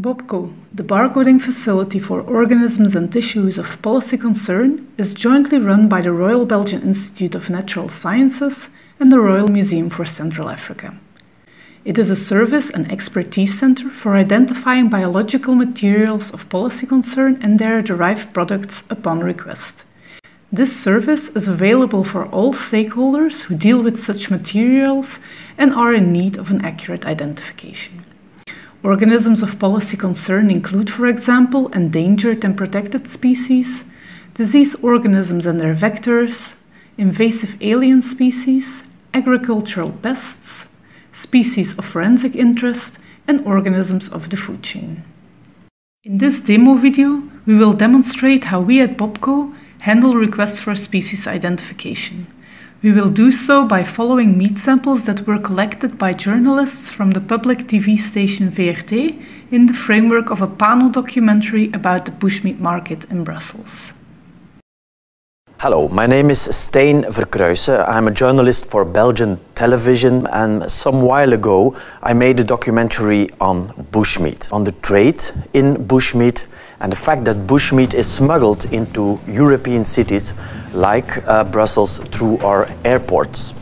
BOPCO, the barcoding facility for organisms and tissues of policy concern, is jointly run by the Royal Belgian Institute of Natural Sciences and the Royal Museum for Central Africa. It is a service and expertise center for identifying biological materials of policy concern and their derived products upon request. This service is available for all stakeholders who deal with such materials and are in need of an accurate identification. Organisms of policy concern include, for example, endangered and protected species, disease organisms and their vectors, invasive alien species, agricultural pests, species of forensic interest, and organisms of the food chain. In this demo video, we will demonstrate how we at BOPCO handle requests for species identification. We will do so by following meat samples that were collected by journalists from the public TV station VRT in the framework of a Pano documentary about the bushmeat market in Brussels. Hello, my name is Stijn Verkruijsen. I'm a journalist for Belgian television and some while ago I made a documentary on bushmeat, on the trade in bushmeat and the fact that bushmeat is smuggled into European cities like uh, Brussels through our airports.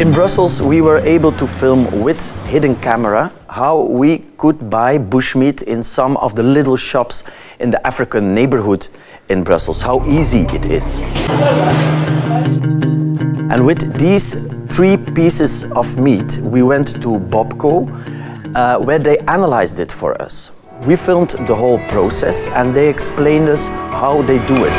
In Brussels, we were able to film with hidden camera how we could buy bushmeat in some of the little shops in the African neighborhood in Brussels, how easy it is. And with these three pieces of meat, we went to BopCo, uh, where they analyzed it for us. We filmed the whole process and they explained us how they do it.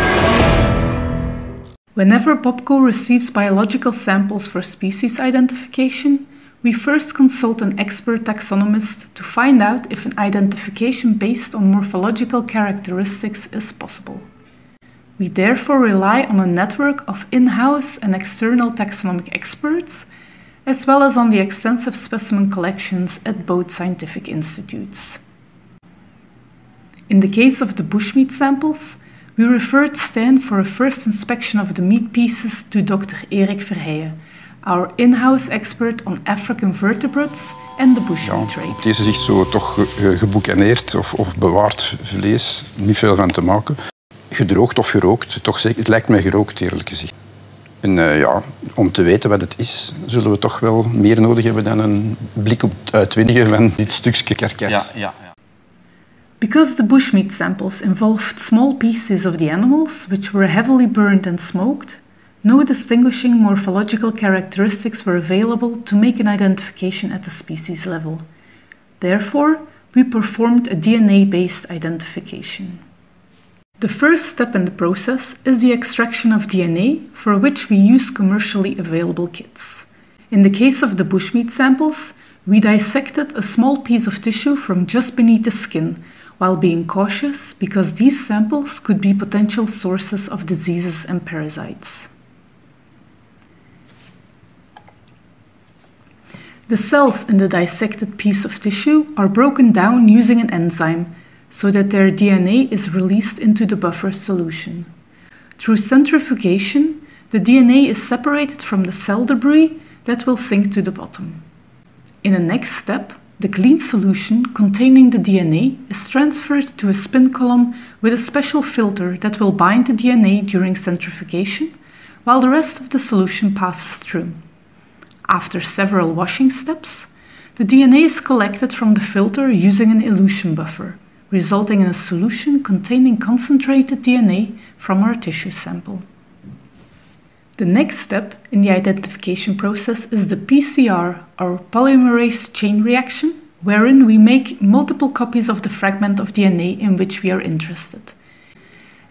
Whenever BopCo receives biological samples for species identification, we first consult an expert taxonomist to find out if an identification based on morphological characteristics is possible. We therefore rely on a network of in-house and external taxonomic experts, as well as on the extensive specimen collections at both scientific institutes. In the case of the bushmeat samples, we referred Stijn for a first inspection of the meat pieces to Dr. Erik Verheijen, our in-house expert on African vertebrates and the bushmeat ja, trade. Deze zegt zo toch geboucaneerd of, of bewaard vlees, niet veel van te maken. Gedroogd of gerookt, toch zeker. Het lijkt mij gerookt eerlijk gezegd. En uh, ja, om te weten wat het is, zullen we toch wel meer nodig hebben dan een blik op het uitwinnigen van dit stukje karkas. Ja, ja, ja. Because the bushmeat samples involved small pieces of the animals, which were heavily burned and smoked, no distinguishing morphological characteristics were available to make an identification at the species level. Therefore, we performed a DNA-based identification. The first step in the process is the extraction of DNA, for which we use commercially available kits. In the case of the bushmeat samples, we dissected a small piece of tissue from just beneath the skin, while being cautious because these samples could be potential sources of diseases and parasites. The cells in the dissected piece of tissue are broken down using an enzyme so that their DNA is released into the buffer solution. Through centrifugation, the DNA is separated from the cell debris that will sink to the bottom. In the next step, the clean solution containing the DNA is transferred to a spin column with a special filter that will bind the DNA during centrifugation, while the rest of the solution passes through. After several washing steps, the DNA is collected from the filter using an elution buffer, resulting in a solution containing concentrated DNA from our tissue sample. The next step in the identification process is the PCR, or polymerase chain reaction, wherein we make multiple copies of the fragment of DNA in which we are interested.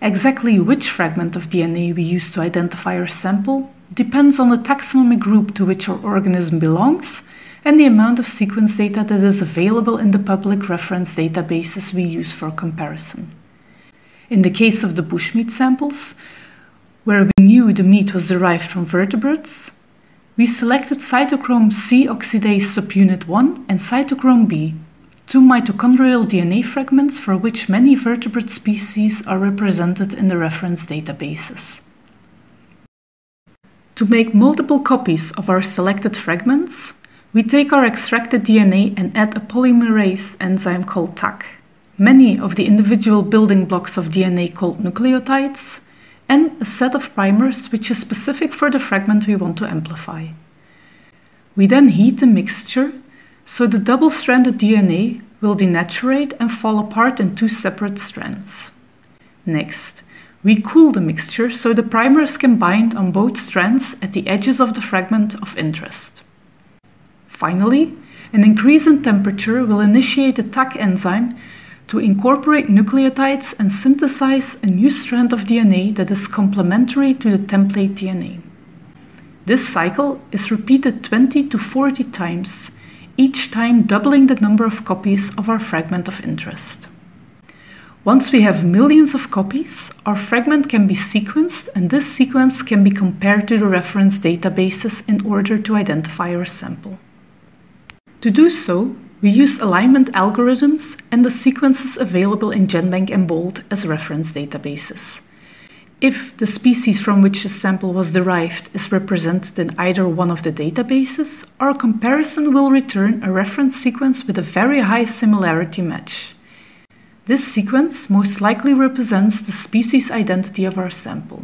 Exactly which fragment of DNA we use to identify our sample depends on the taxonomic group to which our organism belongs and the amount of sequence data that is available in the public reference databases we use for comparison. In the case of the bushmeat samples, where we knew the meat was derived from vertebrates, we selected cytochrome C oxidase subunit 1 and cytochrome B, two mitochondrial DNA fragments for which many vertebrate species are represented in the reference databases. To make multiple copies of our selected fragments, We take our extracted DNA and add a polymerase enzyme called Taq, many of the individual building blocks of DNA called nucleotides, and a set of primers which is specific for the fragment we want to amplify. We then heat the mixture so the double-stranded DNA will denaturate and fall apart in two separate strands. Next, we cool the mixture so the primers can bind on both strands at the edges of the fragment of interest. Finally, an increase in temperature will initiate the Taq enzyme to incorporate nucleotides and synthesize a new strand of DNA that is complementary to the template DNA. This cycle is repeated 20 to 40 times each time doubling the number of copies of our fragment of interest. Once we have millions of copies, our fragment can be sequenced and this sequence can be compared to the reference databases in order to identify our sample. To do so, we use alignment algorithms and the sequences available in GenBank and BOLD as reference databases. If the species from which the sample was derived is represented in either one of the databases, our comparison will return a reference sequence with a very high similarity match. This sequence most likely represents the species identity of our sample.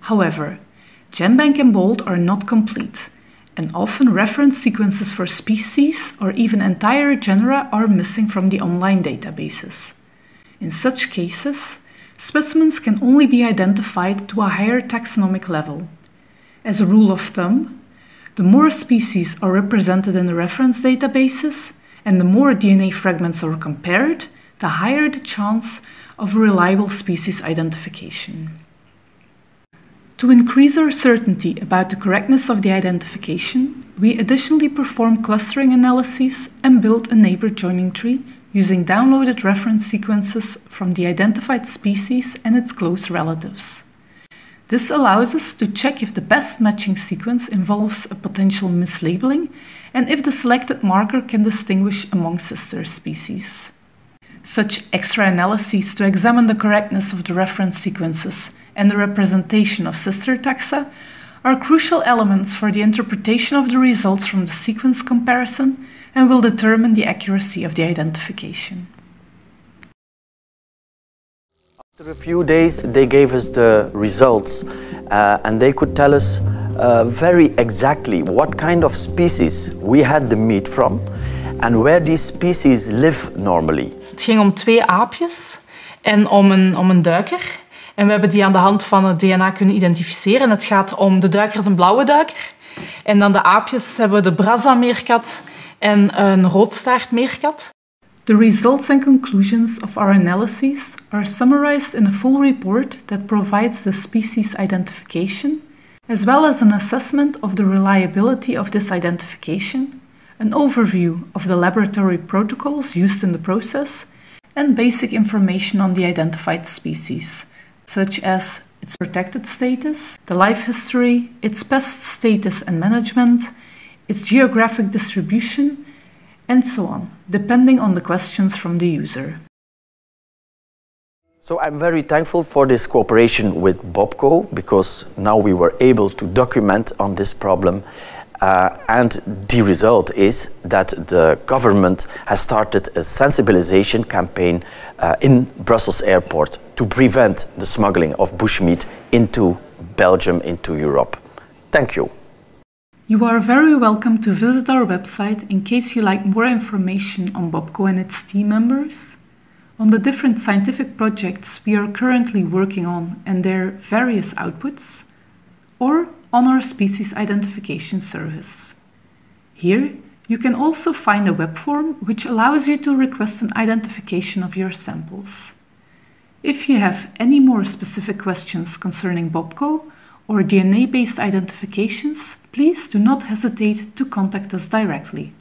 However, GenBank and BOLD are not complete, and often reference sequences for species or even entire genera are missing from the online databases. In such cases, specimens can only be identified to a higher taxonomic level. As a rule of thumb, the more species are represented in the reference databases and the more DNA fragments are compared, the higher the chance of reliable species identification. To increase our certainty about the correctness of the identification, we additionally perform clustering analyses and build a neighbor joining tree using downloaded reference sequences from the identified species and its close relatives. This allows us to check if the best matching sequence involves a potential mislabeling and if the selected marker can distinguish among sister species. Such extra analyses to examine the correctness of the reference sequences and the representation of sister taxa are crucial elements for the interpretation of the results from the sequence comparison and will determine the accuracy of the identification. After a few days, they gave us the results uh, and they could tell us uh, very exactly what kind of species we had the meat from and where these species live normally. Het ging om twee aapjes en om een, om een duiker. En we hebben die aan de hand van het DNA kunnen identificeren. Het gaat om de duiker is een blauwe duiker. En dan de aapjes hebben we de Brazza-meerkat en een roodstaartmeerkat. The results and conclusions of our analyses are summarized in a full report that provides the species identification, as well as an assessment of the reliability of this identification, an overview of the laboratory protocols used in the process, and basic information on the identified species, such as its protected status, the life history, its pest status and management, its geographic distribution, and so on, depending on the questions from the user. So I'm very thankful for this cooperation with BopCo because now we were able to document on this problem uh, and the result is that the government has started a sensibilization campaign uh, in Brussels airport to prevent the smuggling of bushmeat into Belgium, into Europe. Thank you. You are very welcome to visit our website in case you like more information on BopCo and its team members, on the different scientific projects we are currently working on and their various outputs, or on our species identification service. Here, you can also find a web form which allows you to request an identification of your samples. If you have any more specific questions concerning BopCo or DNA-based identifications, please do not hesitate to contact us directly.